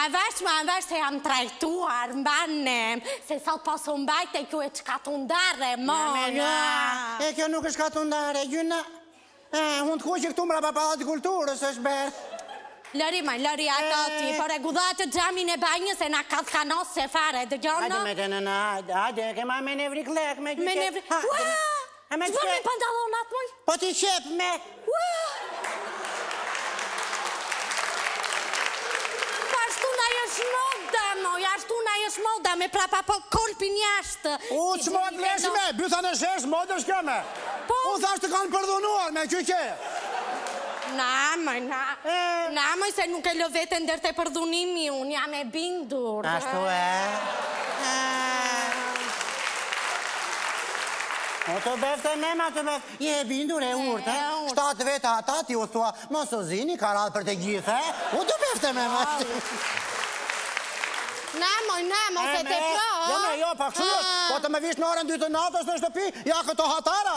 A veç ma veç se jam trajtuar mbahem, se sot po s'u mbajte kjo e çka të ndarë e mo, jo. E kjo nuk është ka të ndarë e gjynah, e mund të kuqë këtu mbrapa pallatit kulturës është berth. Lëri ma, lëri ato ti, por e gudha atë xhamin e banjës se na ka skanos se fare, dëgjon. Ajde me të nëna, ajde, ke ma me nevrikllëk me qyqe. Me nevri, ua! Ç'të bëre me pantallonat moj? Po t'i qep me... Po ashtu na është moda moj, ashtu na është moda me prapakolpin jashtë. U ç'modë leshi me, bytha në shesh, modë është kjo me. Po. U thashë të kanë përdhunuar me qyqe. Na, moj, na. Na, moj, se nuk e lë veten deri te përdhunimi, unë jam e bindur. Ashtu e? O të bëftë mëma të bëftë, je e bindur e urtë, shtatë vetë ata ti u thua, mos u zini, ka radhë për të gjithë, o të bëftë mëma. Na, moj, na, moj, se te pra. Jo, me, jo, po kështu, po të më vish në orën dy të natës në shtëpi, ja këto hatara,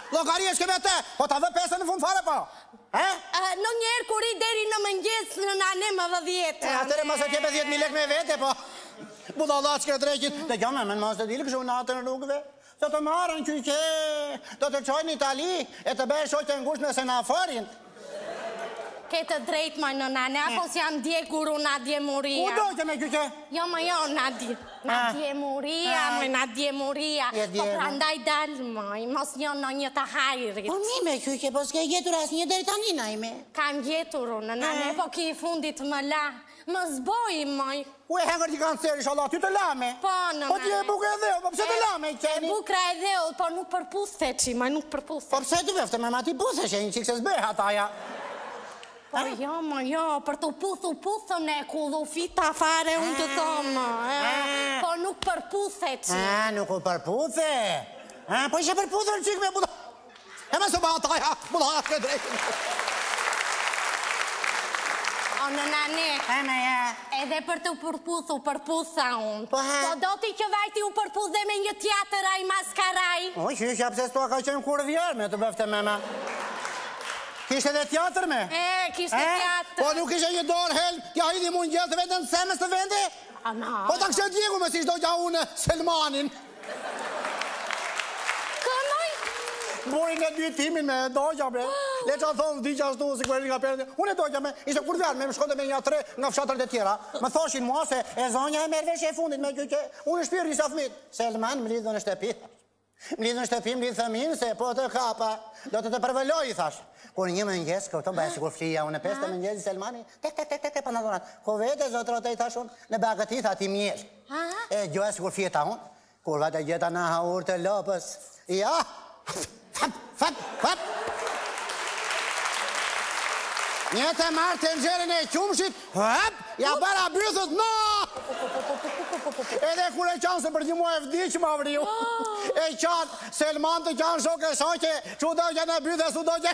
Llogari e ke me të, po ta vë pesën në fund fare po, hë? Ndonjëherë kur rri deri në mëngjes nënane më vë dhjetë. E atëherë mos e tje për dhjetë mijë lek me vete po, budallaçkë e dreqit, dëgjo mëmën mos dil kështu natën rrugëve, do të marrin qyqe, do të çojnë Itali, e të bëhesh shoqe e ngushtë me semaforin. Ke të drejtë moj nënane, apo s'jam djegur unë nga djemuria. Ku u dogje me qyqe? Jo moj jo, nga dje, nga ah. djemuria, ah. moj nga djemuria. Po prandaj dal moj, mos gjej ndonjë të hajrit. Po mirë me qyqe, po s'ke gjetur asnjë deri tani nëna ime. Kam gjetur unë, nënane, ah. po ky i fundit më la. Më zboi moj. O e hëngërt kanceri ishalla, ty të la me. Po, në Po ti e bukur e dheut, po pse të la me i qenit? E bukura e dheut, po nuk përputheshim, ma nuk përputheshim. Po pse të bëftë mëma ti putheshe një çikë se s'bëhej hataja. Po jo, ma jo, për të puthur puthëm e ku dhu fita fare unë të thom. Po nuk përputheshim. A, nuk u përputhe. A, po ishe përputhe një çikë me buda. E me s'bëhej hataja, bëllë ha, ke të drejtë. O nënane, edhe për të përputhur, u përputha unë. Po, po do ti që vajti u përputh dhe me një tjatër, ai maskarai. O, qyqja pse s'thua ka qenë kurvjar, me të bëftë mëma. Kishte dhe tjatër me? E, kishte tjatër. Po nuk kishe një dorë helm, t'ia hidhje mu në gjellë të vinte zemra te vendi? Ana. Po ta kishe djegur me siç dogja unë Selmanin. Burrin gati timin e dogja bre. Le që thonë dy gjashtu sikur nga perdi. Unë e dogja me ishte kurvar me më shkonte me një atje nga fshatrat e tjera. Më thoshin mua se e zonja e merr vesh e fundit me gjyqe unë shpirt rrija me fëmijtë. Selman mblidhu në shtëpi. Mblidhu në shtëpi, mblidhe të them se po të kapa. Do të të përvëloj, i thash. Kur një mëngjes, kur të bëj sikur flija unë pesë të mëngjesit Selmani. Tek tek tek tek tek pantallonat. Ku vete zotërote i thash unë në bagëti tha ti mjesht. E gjoja sikur fjeta unë, kur vajta e gjeta në haur të lopës. Ja! Fat, fat, fat! Një të marrë të nxehtin e qumshit, hap, ia bëra bythës, no! Edhe kur e qanë se për një muaj vdiq mavriu, e qanë, Selman të qanë shok e shoqe, që u dogje në bythë e s'u dogje,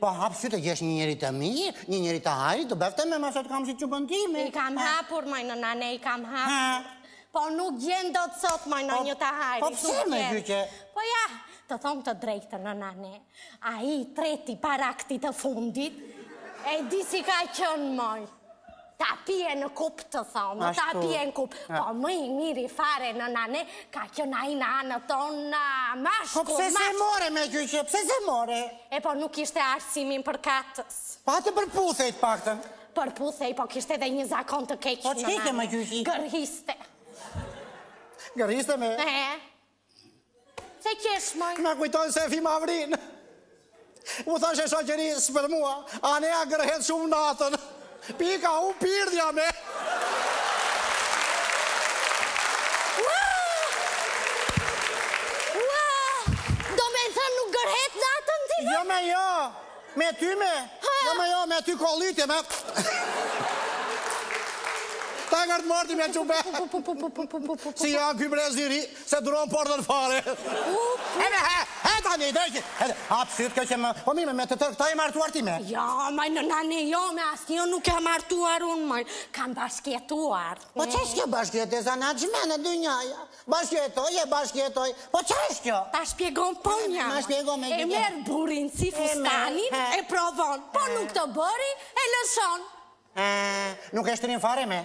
Po hap sytë të gjesh një njeri të mirë, një njeri të hajrit, t'u bëftë mëma sot kam siç u bënë të mitë. I kam hapur, moj nënane, i kam hapur. Po nuk gjen dot sot, moj, po, një të hajrit. Po pse me gjyqe? Po ja, të thom të drejtën nënane. Ai i treti para këtij të fundit, e di si ka qënë, moj. Ta pije në kupë të thom, ta pije në kup. Po më i miri fare nënane, ka qënë nga anët tona, mashkull, mashkull. Po pse s'e more me gjyqe, pse s'e more? E po nuk kishte arsimin përkatës. Po të përputhej të paktën. Përputhej, po kishte dhe një zakon të keq nënane. Po ç'kishte me gjyqe? Gërhiste. Gërhiste me? Ehe. S'qesh moj. Ma kujton Sefi mavrin. U thashe shoqërisë për mua, Anea gërhet shumë natën. Pika, u pirdhja me. Ua! Ua! Domethënë nuk gërhet natën ti? Jo me jo. Me ty me? Jo me jo, me ty kollitet, me... Ta nga të marti me qupe. Si janë ky brezi i ri, s'e duron pordhën fare. E me he, he ta një, drejti. A pse gjyqe me, po mi me të tërë këta je martuar ti me. Jo, moj nënane, jo me asnjë nuk jam martuar unë, moj, kam bashkjetuar. Po ç'është kjo bashkjetesa na çmende, dë njaja. Bashkëjetoj e bashkëjetoj. Po ça është kjo? Ta shpjegoj unë. Ma shpjegon me gjyqe. E merr burrin si fustanin e provon. Po nuk të bëri e lëshon. Nuk e shtrin fare me.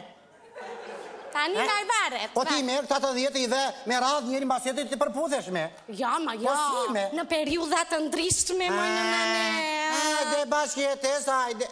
Tani nga varet. Po ti merr këta të dhjetë edhe me radhë njëri mbas tjetrit të përputhesh me. Jo, moj jo. Po në periudha të ndryshme moj nënane. Hajde bashkëjetesë, hajde.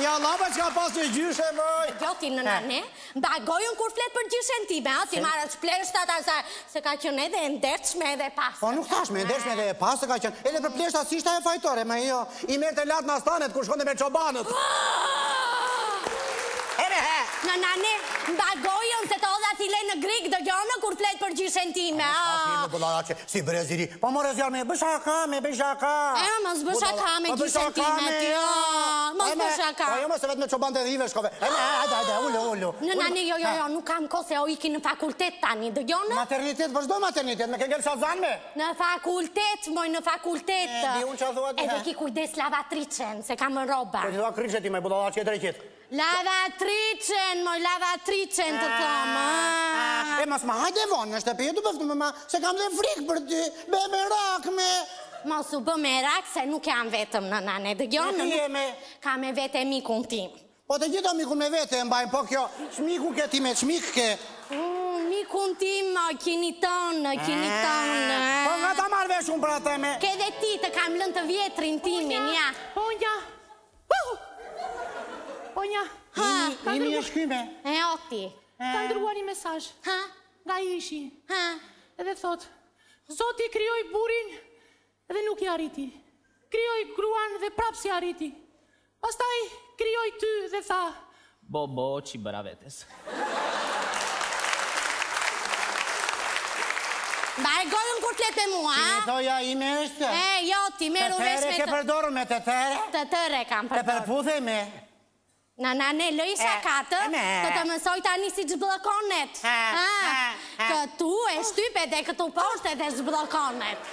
Ja laba që ka pas një gjyshe moj Dëgjo ti nënane Mba gojën kur flet për gjyshen time A t'i marrça pleshtat asaj Se ka qenë dhe e ndershme edhe e pastër Po nuk thashë me e ndershme edhe e pastër ka qenë Edhe për pleshtat s'ishte fajtore Me ajo i merrte lart në stanet Kur shkonte me çobanët Ere he Nënane Mba gojën se të hodha ti le në grykë Dëgjon kur flet për gjyshen time Si brezi i ri, po more zjarr me bë shaka, me bë shaka. E o mos bë shaka me gjyshen time ti, o, mos bë shaka. Po jo me se vetë me çoban të dhive shkove. E me, hajde, hajde, ulu, ulu. Nënane, jo, jo, jo, nuk kam kohë se do iki në fakultet tani, dëgjon? Në maternitet, po ç'do maternitet, me ke ngel shtatzanë me? Në fakultet, moj, në fakultet. E, di unë ça thua ti, ha? Edhe ki kujdes lavatriçen, se kam në rroba. Po ç'thua kriçet ti, me budallaçe e dreqit. Lavatriçen, moj lavatriçen të thomë, ëëë. E mos ma hajde vonë në shtëpi, jo të bëftë mëma, se kam dhe frikë për ty, bëhem merak me. Mos u bë merak, se nuk jam vetëm nënane, dëgjon? Me kë je me? Kam me vete mikun tim. Po të gjitha mikun me vete e mbajnë, po kjo, ç'mik ke ti me ç'mik ke? Unë, mikun tim, o kini tonë, kini tonë, ëëë. Po nga ta marr vesh unë për atë me? Ke dhe ti, të kam lënë të vjetrin timin, ja. Po, ja. Po një, ha, ka ndërguar... Imi është ky me. E joti. Ka dërguar një mesazh. Ha. Nga ishi. Ha. Edhe thotë, Zoti krijoi burrin dhe nuk i arriti. Krijoi gruan dhe prap s'i arriti. Pastaj krijoi ty dhe tha, Bo bo ç'i bëra vetes. Mbaje gojën kur flet me mua, a? Sinetoja ime është. E, jo ti, merru vesh me të. Të tërë ke përdorur me të tërë? Të tërë kam përdorur. Të përputhej me. Nënane lëri shakatë, të të mësoj tani si zhbllokonet. Këtu e shtyp edhe këtu poshtë edhe zhbllokonet.